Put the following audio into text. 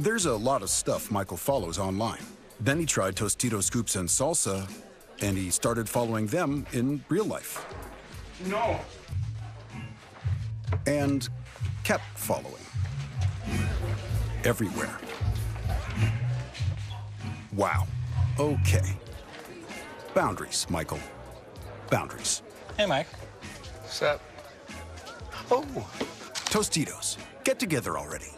There's a lot of stuff Michael follows online. Then he tried Tostitos Scoops and Salsa, and he started following them in real life. No. And kept following. Everywhere. Wow. Okay. Boundaries, Michael. Boundaries. Hey, Mike. What's up? Oh, Tostitos, get together already.